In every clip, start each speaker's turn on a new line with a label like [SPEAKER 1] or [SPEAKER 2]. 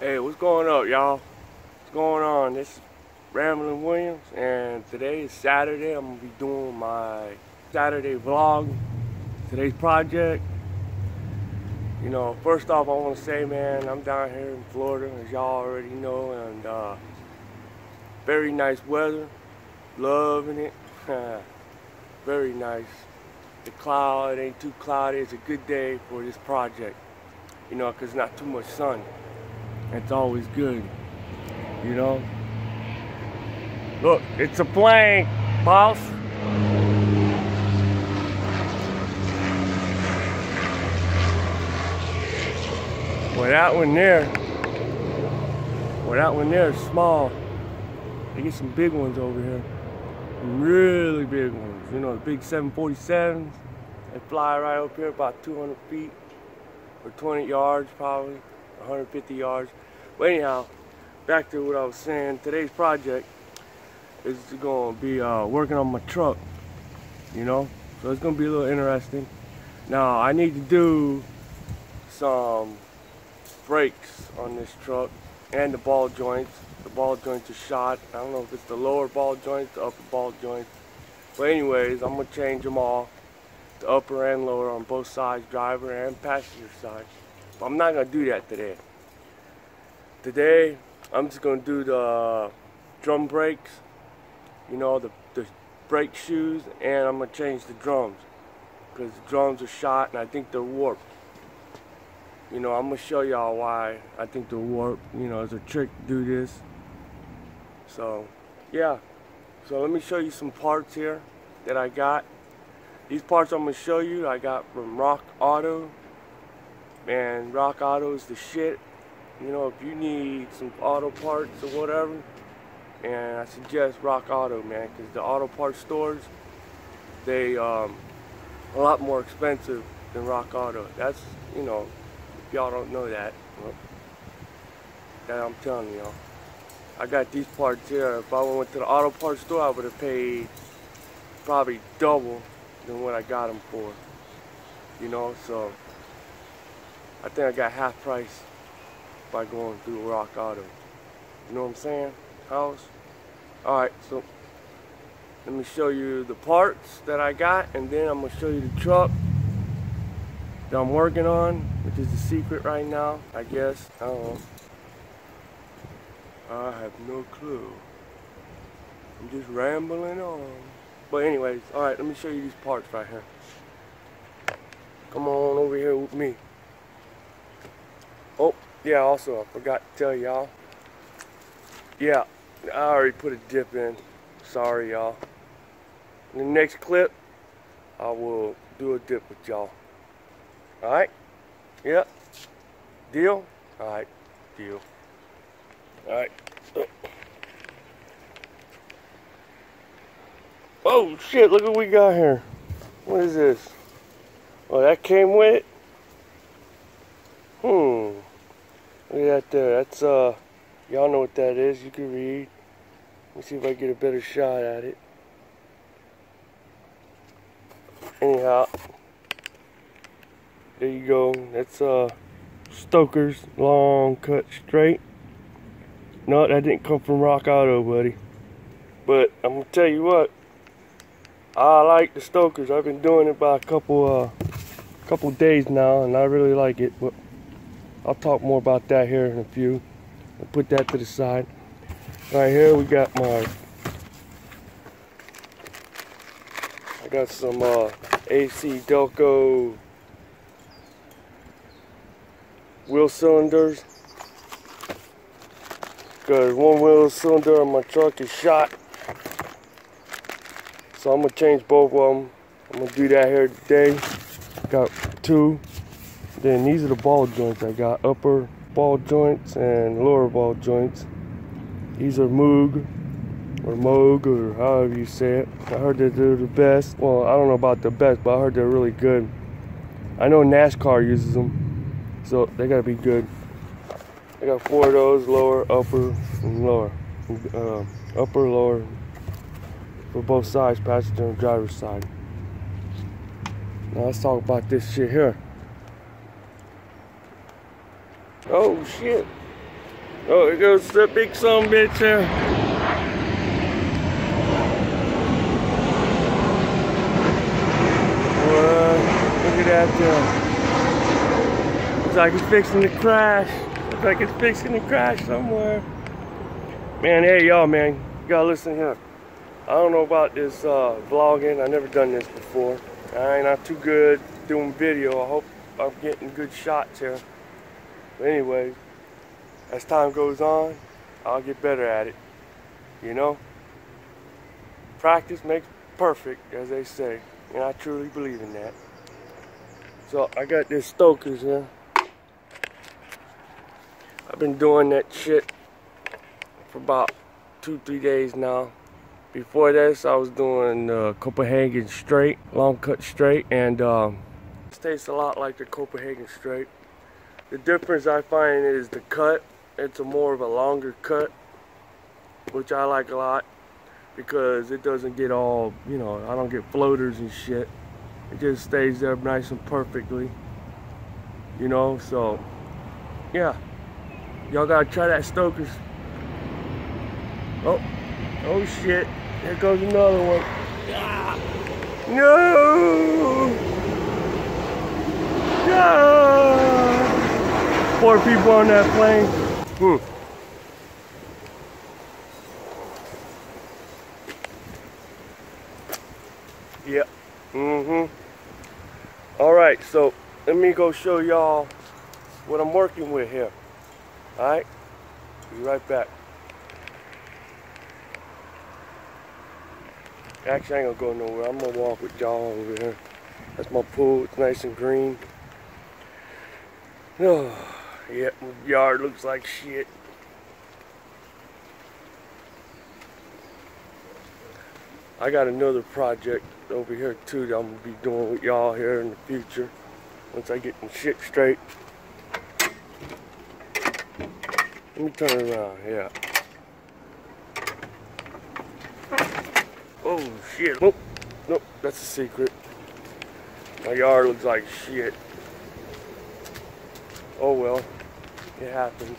[SPEAKER 1] Hey, what's going up, y'all? What's going on? This is Ramblin' Williams, and today is Saturday. I'm gonna be doing my Saturday vlog. Today's project. You know, first off, I want to say, man, I'm down here in Florida, as y'all already know, and uh, very nice weather. Loving it. very nice. The cloud ain't too cloudy. It's a good day for this project. You know, because not too much sun. It's always good, you know? Look, it's a plane, boss. Well, that one there, well, that one there is small. They get some big ones over here. Really big ones. You know, the big 747s. They fly right up here about 200 feet or 20 yards probably. 150 yards. But anyhow, back to what I was saying. Today's project is going to be uh, working on my truck, you know? So it's going to be a little interesting. Now, I need to do some brakes on this truck and the ball joints. The ball joints are shot. I don't know if it's the lower ball joints, the upper ball joints. But anyways, I'm going to change them all. The upper and lower on both sides, driver and passenger side. But I'm not gonna do that today. Today, I'm just gonna do the uh, drum brakes, you know, the, the brake shoes, and I'm gonna change the drums. Because the drums are shot and I think they're warped. You know, I'm gonna show y'all why I think they're warped. You know, it's a trick to do this. So, yeah. So let me show you some parts here that I got. These parts I'm gonna show you, I got from Rock Auto man, Rock Auto is the shit. You know, if you need some auto parts or whatever, and I suggest Rock Auto, man, because the auto parts stores, they um, a lot more expensive than Rock Auto. That's, you know, if y'all don't know that, well, that I'm telling y'all. I got these parts here. If I went to the auto parts store, I would have paid probably double than what I got them for. You know, so I think I got half price by going through Rock Auto. You know what I'm saying? House? Alright, so let me show you the parts that I got and then I'm going to show you the truck that I'm working on, which is the secret right now, I guess. I don't know. I have no clue. I'm just rambling on. But anyways, alright, let me show you these parts right here. Come on over here with me. Yeah, also, I forgot to tell y'all. Yeah, I already put a dip in. Sorry, y'all. In the next clip, I will do a dip with y'all. Alright? Yep. Deal? Alright. Deal. Alright. Oh, shit, look what we got here. What is this? Oh, that came with it? Hmm. Look at that there. That's, uh, y'all know what that is. You can read. Let me see if I get a better shot at it. Anyhow, there you go. That's, uh, Stoker's long cut straight. No, that didn't come from Rock Auto, buddy. But I'm gonna tell you what, I like the Stokers. I've been doing it by a couple, uh, couple days now, and I really like it. But I'll talk more about that here in a few. I'll put that to the side. Right here we got my I got some uh, AC Delco wheel cylinders. Because one wheel cylinder on my truck is shot. So I'm to change both of them. I'm to do that here today. Got two then these are the ball joints I got. Upper ball joints and lower ball joints. These are Moog or Moog or however you say it. I heard that they're the best. Well, I don't know about the best, but I heard they're really good. I know NASCAR uses them, so they gotta be good. I got four of those, lower, upper, and lower. Uh, upper, lower, for both sides, passenger and driver's side. Now let's talk about this shit here. Oh shit. Oh, it goes the big son bitch here. Well, look at that there. Looks like it's fixing to crash. Looks like it's fixing to crash somewhere. Man, hey y'all, man, you gotta listen here. I don't know about this uh, vlogging. I never done this before. I ain't not too good doing video. I hope I'm getting good shots here. But anyway, as time goes on, I'll get better at it. You know? Practice makes perfect, as they say. And I truly believe in that. So I got this Stoker's here. I've been doing that shit for about two, three days now. Before this, I was doing uh, Copenhagen straight, long cut straight, and um, tastes a lot like the Copenhagen straight. The difference I find is the cut. It's a more of a longer cut, which I like a lot because it doesn't get all, you know, I don't get floaters and shit. It just stays there nice and perfectly, you know, so yeah. Y'all gotta try that Stoker's. Oh, oh shit. Here goes another one. Ah. No! No! Four people on that plane. Hmm. Yep. Mm-hmm. All right, so let me go show y'all what I'm working with here. All right? Be right back. Actually, I ain't gonna go nowhere. I'm gonna walk with y'all over here. That's my pool. It's nice and green. Oh, my yard looks like shit. I got another project over here too that I'm gonna be doing with y'all here in the future once I get my shit straight. Let me turn around, yeah. Oh shit. Nope. Nope, that's a secret. My yard looks like shit. Oh well. It happens.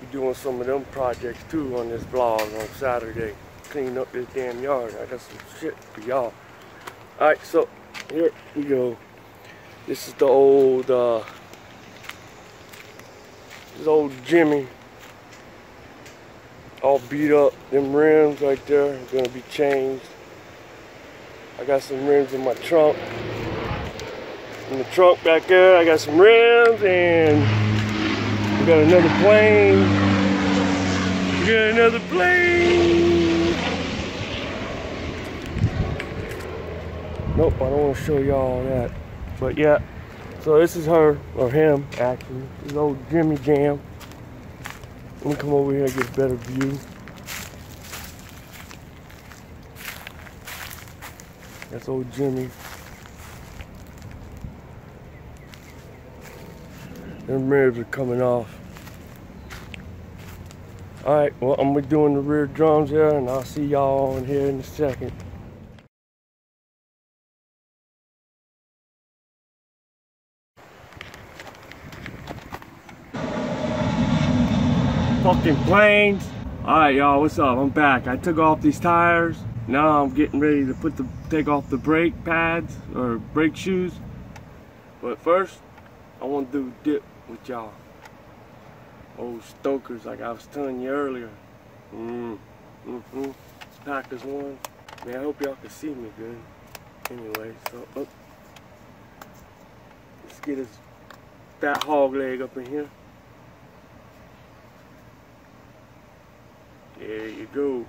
[SPEAKER 1] Be doing some of them projects too on this vlog on Saturday. Clean up this damn yard. I got some shit for y'all. Alright, so here we go. This is the old uh this old Jimmy all beat up. Them rims right there are gonna be changed. I got some rims in my trunk. In the trunk back there, I got some rims and we got another plane. We got another plane. Nope, I don't want to show y'all that. But yeah, so this is her, or him actually. This is old Jimmy Jam. Let me come over here and get a better view. That's old Jimmy. Them mirrors are coming off. Alright, well I'm gonna be doing the rear drums here and I'll see y'all in here in a second. fucking planes. All right, y'all, what's up? I'm back. I took off these tires. Now I'm getting ready to put the take off the brake pads or brake shoes. But first, I want to do dip with y'all. Old Stokers, like I was telling you earlier. Mm, mm -hmm. Packers one. Man, I hope y'all can see me good. Anyway, so oh. let's get his fat hog leg up in here. There you go.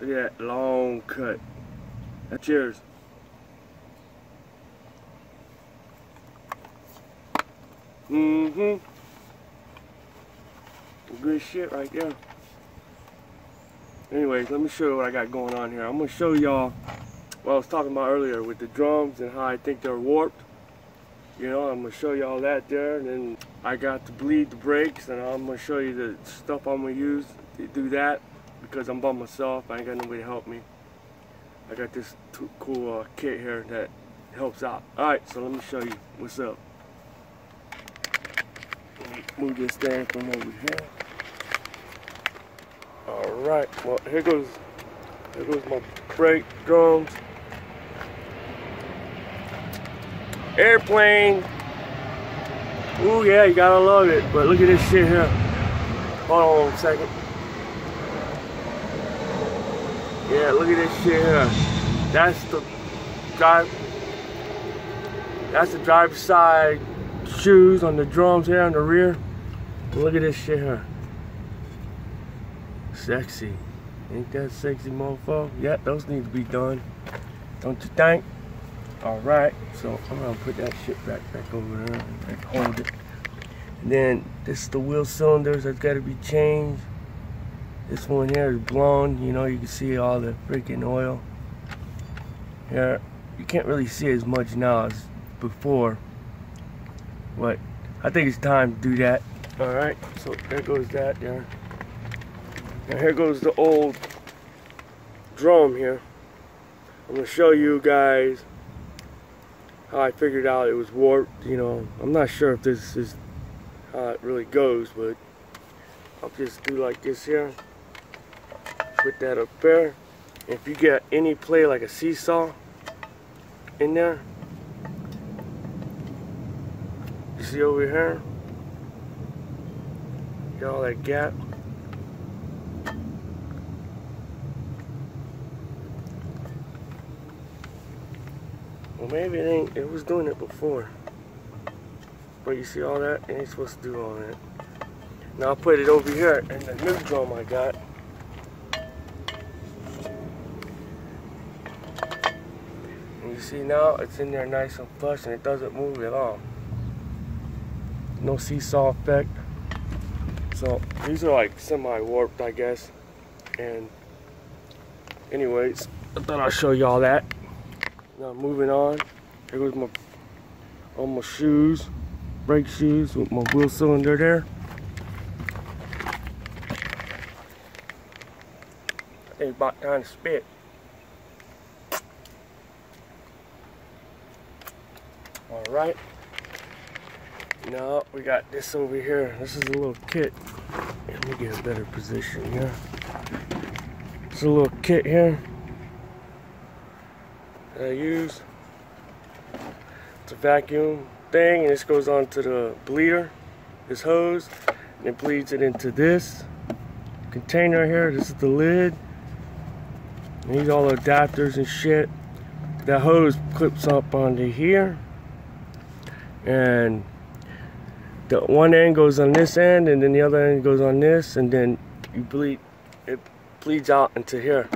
[SPEAKER 1] Look at that long cut. That's Mm-hmm. Good shit right there. Anyways, let me show you what I got going on here. I'm going to show y'all what I was talking about earlier with the drums and how I think they're warped. You know, I'm going to show y'all that there. And then I got to bleed the brakes and I'm going to show you the stuff I'm going to use to do that because I'm by myself. I ain't got nobody to help me. I got this cool uh, kit here that helps out. Alright, so let me show you what's up. Move this thing from over here. All right, well, here goes, here goes my brake drums. Airplane. Ooh, yeah, you gotta love it. But look at this shit here. Hold on a second. Yeah, look at this shit here. That's the drive. That's the driver's side shoes on the drums here on the rear. look at this shit here. Sexy. Ain't that sexy, mofo? Yeah, those need to be done. Don't you think? All right, so I'm gonna put that shit back back over there and hold it. And then this is the wheel cylinders that's gotta be changed. This one here is blown, you know, you can see all the freaking oil. Here, you can't really see as much now as before. But I think it's time to do that. All right, so there goes that there. And here goes the old drum here. I'm gonna show you guys how I figured out it was warped. You know, I'm not sure if this is how it really goes, but I'll just do like this here. Put that up there. If you get any play like a seesaw in there, you see over here, get all that gap. Well, maybe it ain't, it was doing it before. But you see all that? It ain't supposed to do all that. Now I'll put it over here in the new drum I got. And you see now it's in there nice and flush and it doesn't move at all. No seesaw effect. So these are like semi-warped I guess. And anyways, I thought I'd show y'all that. Now moving on. Here goes my all my shoes, brake shoes with my wheel cylinder there. I think about time to spit. All right. Now we got this over here. This is a little kit. Let me get a better position here. It's a little kit here. I use. It's a vacuum thing and this goes on to the bleeder, this hose, and it bleeds it into this container here. This is the lid. And these all the adapters and shit. That hose clips up onto here. And the one end goes on this end and then the other end goes on this and then you bleed it bleeds out into here.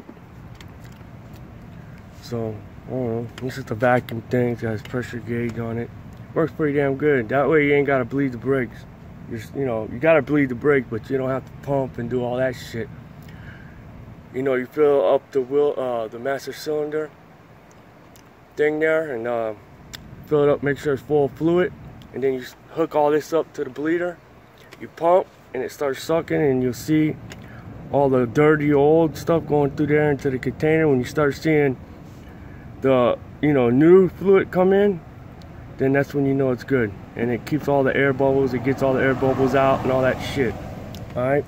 [SPEAKER 1] So know, this is the vacuum thing. It has pressure gauge on it. Works pretty damn good. That way you ain't gotta bleed the brakes. Just you know, you gotta bleed the brake, but you don't have to pump and do all that shit. You know, you fill up the wheel, uh, the master cylinder thing there, and uh, fill it up. Make sure it's full of fluid, and then you hook all this up to the bleeder. You pump, and it starts sucking, and you'll see all the dirty old stuff going through there into the container. When you start seeing the you know new fluid come in then that's when you know it's good and it keeps all the air bubbles it gets all the air bubbles out and all that shit all right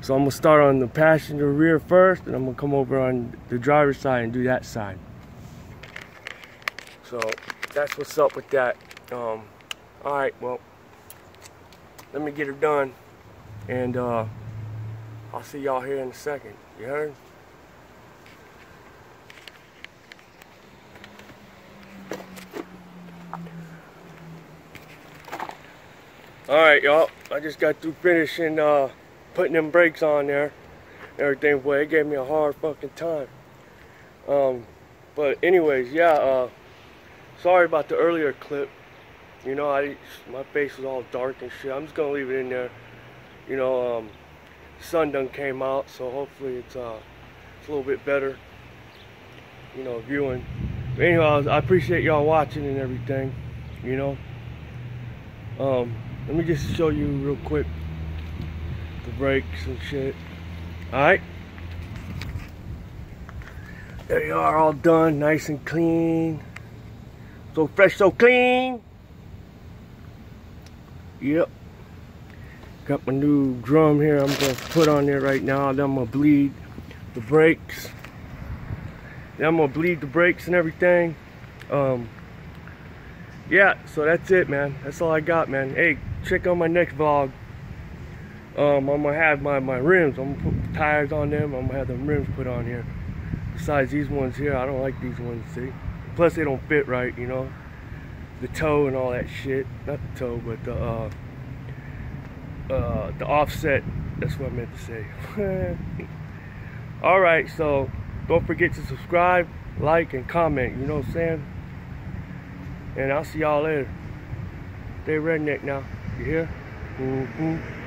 [SPEAKER 1] so I'm gonna start on the passenger rear first and I'm gonna come over on the driver's side and do that side so that's what's up with that um, all right well let me get her done and uh, I'll see y'all here in a second you heard Alright, y'all. I just got through finishing uh, putting them brakes on there. Everything, boy, it gave me a hard fucking time. Um, but anyways, yeah, uh, sorry about the earlier clip. You know, I my face was all dark and shit. I'm just gonna leave it in there. You know, um, sun done came out, so hopefully it's uh, it's a little bit better. You know, viewing. But anyways, I appreciate y'all watching and everything. You know. Um, let me just show you real quick the brakes and shit. Alright. There you are, all done, nice and clean. So fresh, so clean. Yep. Got my new drum here I'm gonna put on there right now. Then I'm gonna bleed the brakes. Then I'm gonna bleed the brakes and everything. Um, yeah, so that's it, man. That's all I got, man. Hey, check out my next vlog. Um, I'm gonna have my, my rims. I'm gonna put tires on them. I'm gonna have the rims put on here. Besides these ones here, I don't like these ones, see? Plus they don't fit right, you know? The toe and all that shit. Not the toe, but the, uh, uh, the offset. That's what I meant to say. Alright, so don't forget to subscribe, like, and comment. You know what I'm saying? And I'll see y'all later. Stay redneck now. You hear? Mm-hmm.